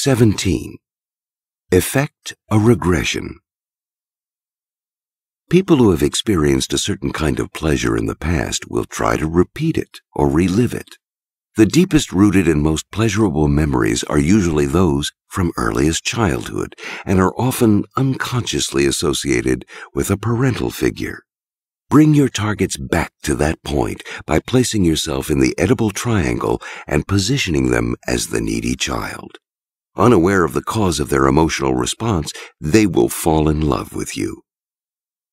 17. Effect a regression. People who have experienced a certain kind of pleasure in the past will try to repeat it or relive it. The deepest rooted and most pleasurable memories are usually those from earliest childhood and are often unconsciously associated with a parental figure. Bring your targets back to that point by placing yourself in the Oedipal triangle and positioning them as the needy child. Unaware of the cause of their emotional response, they will fall in love with you.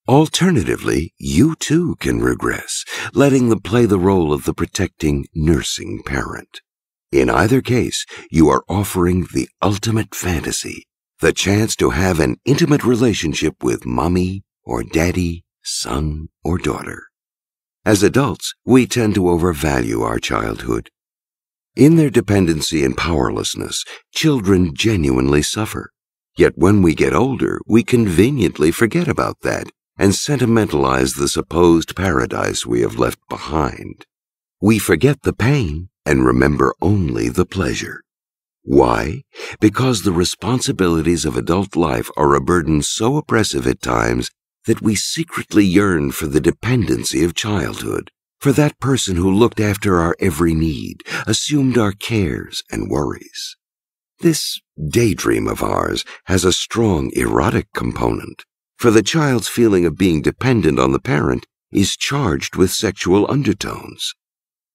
Alternatively, you too can regress, letting them play the role of the protecting, nursing parent. In either case, you are offering the ultimate fantasy, the chance to have an intimate relationship with mommy or daddy, son or daughter. As adults, we tend to overvalue our childhood. In their dependency and powerlessness, children genuinely suffer. Yet when we get older, we conveniently forget about that and sentimentalize the supposed paradise we have left behind. We forget the pain and remember only the pleasure. Why? Because the responsibilities of adult life are a burden so oppressive at times that we secretly yearn for the dependency of childhood, for that person who looked after our every need, assumed our cares and worries. This daydream of ours has a strong erotic component for the child's feeling of being dependent on the parent is charged with sexual undertones.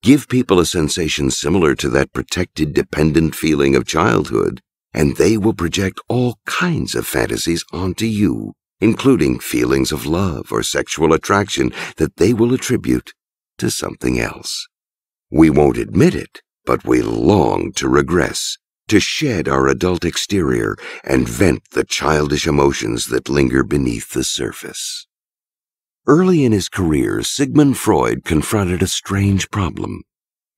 Give people a sensation similar to that protected, dependent feeling of childhood, and they will project all kinds of fantasies onto you, including feelings of love or sexual attraction that they will attribute to something else. We won't admit it, but we long to regress to shed our adult exterior and vent the childish emotions that linger beneath the surface. Early in his career, Sigmund Freud confronted a strange problem.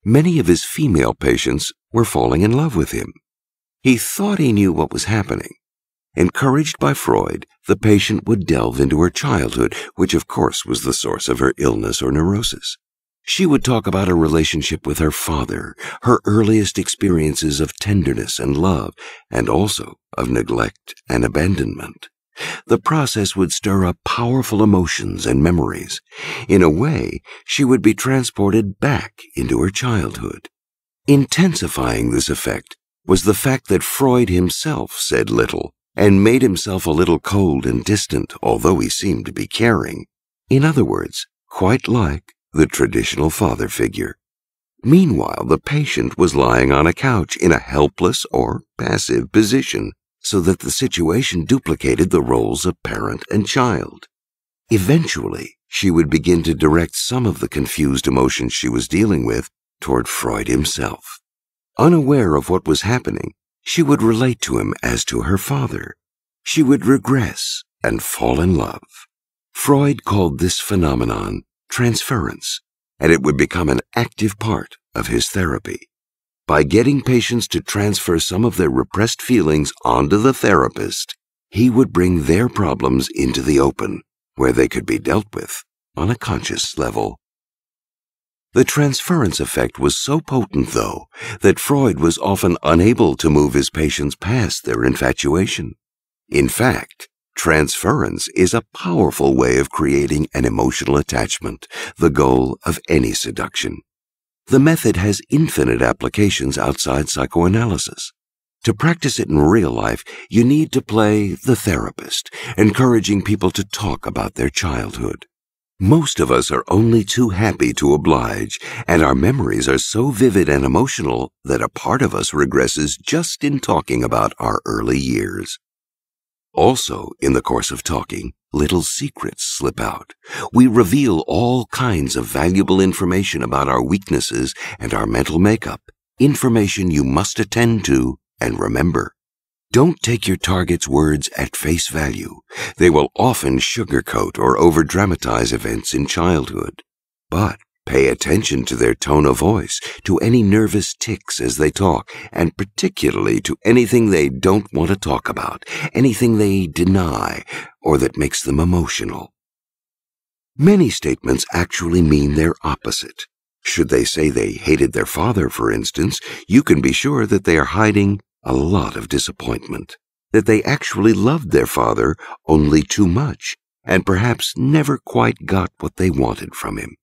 Many of his female patients were falling in love with him. He thought he knew what was happening. Encouraged by Freud, the patient would delve into her childhood, which of course was the source of her illness or neurosis. She would talk about her relationship with her father, her earliest experiences of tenderness and love, and also of neglect and abandonment. The process would stir up powerful emotions and memories. In a way, she would be transported back into her childhood. Intensifying this effect was the fact that Freud himself said little and made himself a little cold and distant, although he seemed to be caring. In other words, quite like the traditional father figure. Meanwhile, the patient was lying on a couch in a helpless or passive position, so that the situation duplicated the roles of parent and child. Eventually, she would begin to direct some of the confused emotions she was dealing with toward Freud himself. Unaware of what was happening, she would relate to him as to her father. She would regress and fall in love. Freud called this phenomenon transference, and it would become an active part of his therapy. By getting patients to transfer some of their repressed feelings onto the therapist, he would bring their problems into the open, where they could be dealt with on a conscious level. The transference effect was so potent, though, that Freud was often unable to move his patients past their infatuation. In fact, Transference is a powerful way of creating an emotional attachment, the goal of any seduction. The method has infinite applications outside psychoanalysis. To practice it in real life, you need to play the therapist, encouraging people to talk about their childhood. Most of us are only too happy to oblige, and our memories are so vivid and emotional that a part of us regresses just in talking about our early years. Also, in the course of talking, little secrets slip out. We reveal all kinds of valuable information about our weaknesses and our mental makeup, information you must attend to and remember. Don't take your target's words at face value. They will often sugarcoat or overdramatize events in childhood. But Pay attention to their tone of voice, to any nervous tics as they talk, and particularly to anything they don't want to talk about, anything they deny, or that makes them emotional. Many statements actually mean their opposite. Should they say they hated their father, for instance, you can be sure that they are hiding a lot of disappointment, that they actually loved their father only too much and perhaps never quite got what they wanted from him.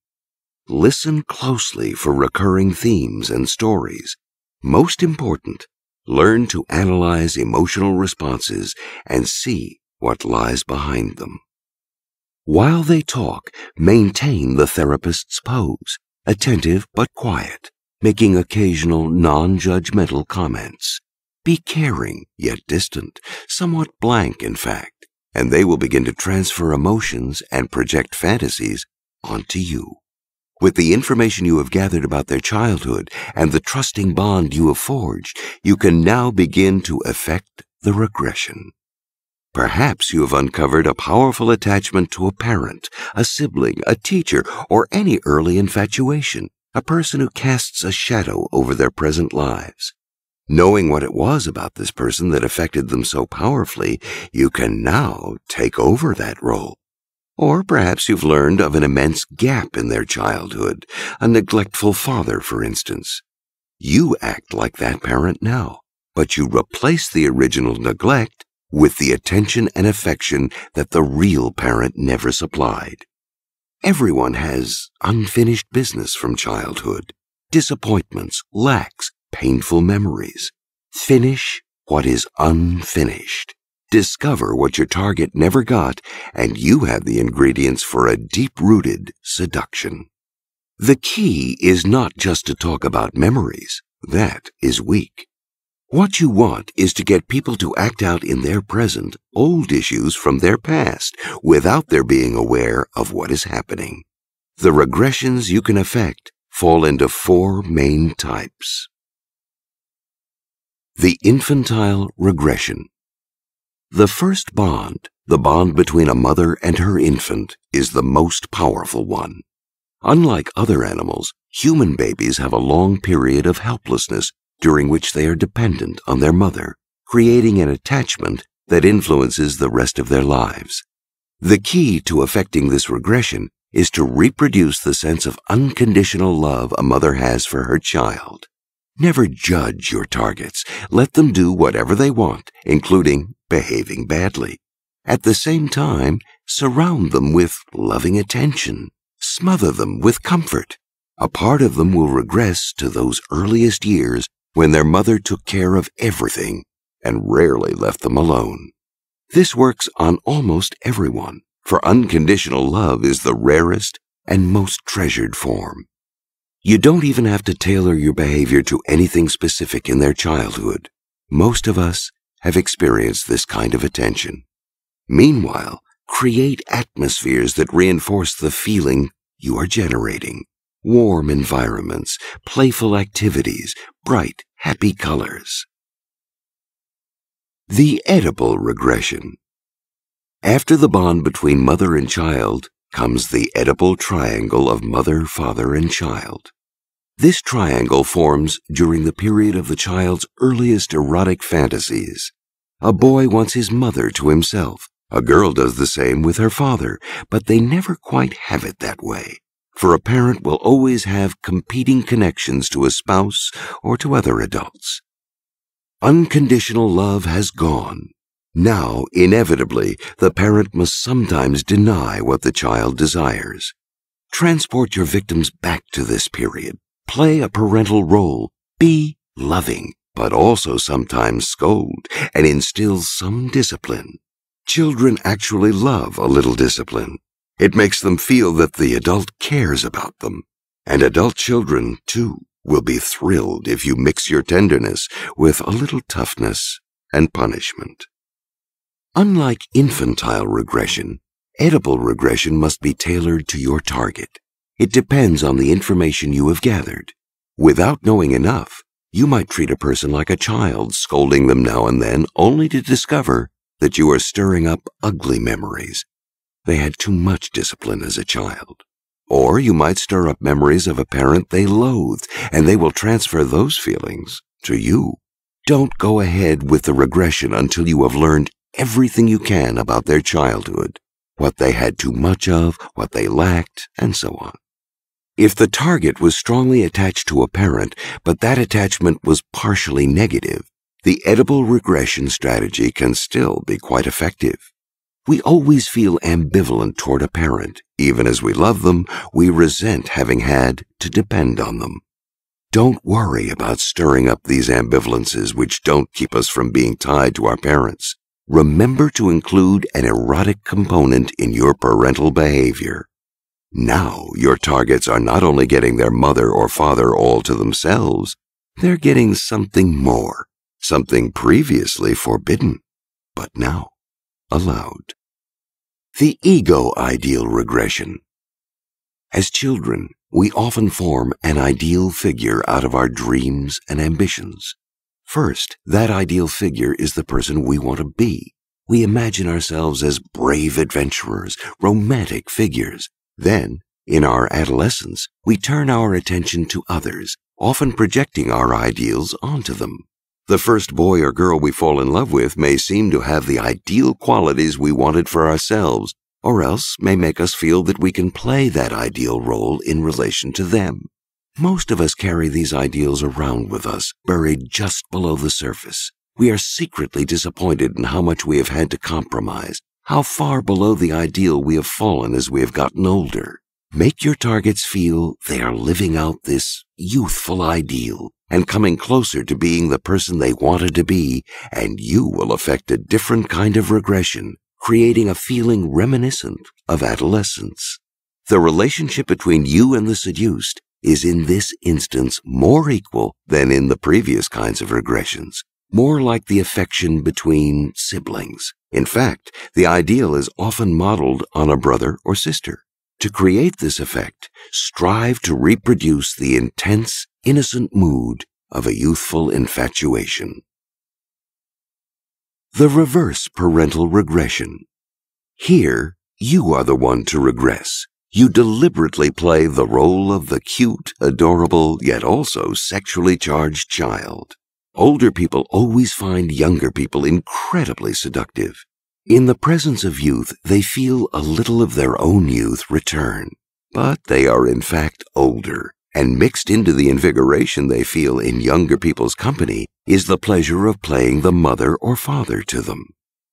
Listen closely for recurring themes and stories. Most important, learn to analyze emotional responses and see what lies behind them. While they talk, maintain the therapist's pose, attentive but quiet, making occasional non-judgmental comments. Be caring, yet distant, somewhat blank in fact, and they will begin to transfer emotions and project fantasies onto you. With the information you have gathered about their childhood and the trusting bond you have forged, you can now begin to effect the regression. Perhaps you have uncovered a powerful attachment to a parent, a sibling, a teacher, or any early infatuation, a person who casts a shadow over their present lives. Knowing what it was about this person that affected them so powerfully, you can now take over that role. Or perhaps you've learned of an immense gap in their childhood, a neglectful father, for instance. You act like that parent now, but you replace the original neglect with the attention and affection that the real parent never supplied. Everyone has unfinished business from childhood, disappointments, lacks, painful memories. Finish what is unfinished. Discover what your target never got, and you have the ingredients for a deep-rooted seduction. The key is not just to talk about memories. That is weak. What you want is to get people to act out in their present old issues from their past without their being aware of what is happening. The regressions you can affect fall into four main types. The infantile regression. The first bond, the bond between a mother and her infant, is the most powerful one. Unlike other animals, human babies have a long period of helplessness during which they are dependent on their mother, creating an attachment that influences the rest of their lives. The key to effecting this regression is to reproduce the sense of unconditional love a mother has for her child. Never judge your targets. Let them do whatever they want, including behaving badly. At the same time, surround them with loving attention. Smother them with comfort. A part of them will regress to those earliest years when their mother took care of everything and rarely left them alone. This works on almost everyone, for unconditional love is the rarest and most treasured form. You don't even have to tailor your behavior to anything specific in their childhood. Most of us have experienced this kind of attention. Meanwhile, create atmospheres that reinforce the feeling you are generating warm environments, playful activities, bright, happy colors. The Oedipal regression. After the bond between mother and child comes the Oedipal triangle of mother, father, and child. This triangle forms during the period of the child's earliest erotic fantasies. A boy wants his mother to himself. A girl does the same with her father, but they never quite have it that way for a parent will always have competing connections to a spouse or to other adults. Unconditional love has gone. Now, inevitably, the parent must sometimes deny what the child desires. Transport your victims back to this period. Play a parental role. Be loving, but also sometimes scold and instill some discipline. Children actually love a little discipline. It makes them feel that the adult cares about them. And adult children, too, will be thrilled if you mix your tenderness with a little toughness and punishment. Unlike infantile regression, Oedipal regression must be tailored to your target. It depends on the information you have gathered. Without knowing enough, you might treat a person like a child, scolding them now and then, only to discover that you are stirring up ugly memories they had too much discipline as a child. Or you might stir up memories of a parent they loathed, and they will transfer those feelings to you. Don't go ahead with the regression until you have learned everything you can about their childhood, what they had too much of, what they lacked, and so on. If the target was strongly attached to a parent, but that attachment was partially negative, the Oedipal regression strategy can still be quite effective. We always feel ambivalent toward a parent. Even as we love them, we resent having had to depend on them. Don't worry about stirring up these ambivalences which don't keep us from being tied to our parents. Remember to include an erotic component in your parental behavior. Now your targets are not only getting their mother or father all to themselves, they're getting something more, something previously forbidden, but now allowed. The ego ideal regression. As children, we often form an ideal figure out of our dreams and ambitions. First, that ideal figure is the person we want to be. We imagine ourselves as brave adventurers, romantic figures. Then, in our adolescence, we turn our attention to others, often projecting our ideals onto them. The first boy or girl we fall in love with may seem to have the ideal qualities we wanted for ourselves, or else may make us feel that we can play that ideal role in relation to them. Most of us carry these ideals around with us, buried just below the surface. We are secretly disappointed in how much we have had to compromise, how far below the ideal we have fallen as we have gotten older. Make your targets feel they are living out this youthful ideal and coming closer to being the person they wanted to be, and you will affect a different kind of regression, creating a feeling reminiscent of adolescence. The relationship between you and the seduced is in this instance more equal than in the previous kinds of regressions, more like the affection between siblings. In fact, the ideal is often modeled on a brother or sister. To create this effect, strive to reproduce the intense, innocent mood of a youthful infatuation. The reverse parental regression. Here, you are the one to regress. You deliberately play the role of the cute, adorable, yet also sexually charged child. Older people always find younger people incredibly seductive. In the presence of youth, they feel a little of their own youth return. But they are in fact older, and mixed into the invigoration they feel in younger people's company is the pleasure of playing the mother or father to them.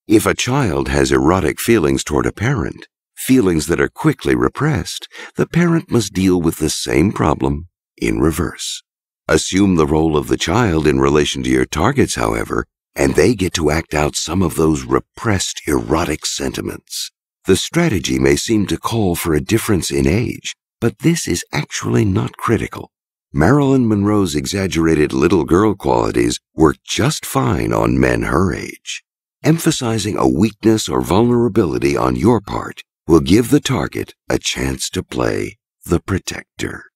If a child has erotic feelings toward a parent, feelings that are quickly repressed, the parent must deal with the same problem in reverse. Assume the role of the child in relation to your targets, however, and they get to act out some of those repressed erotic sentiments. The strategy may seem to call for a difference in age, but this is actually not critical. Marilyn Monroe's exaggerated little girl qualities work just fine on men her age. Emphasizing a weakness or vulnerability on your part will give the target a chance to play the protector.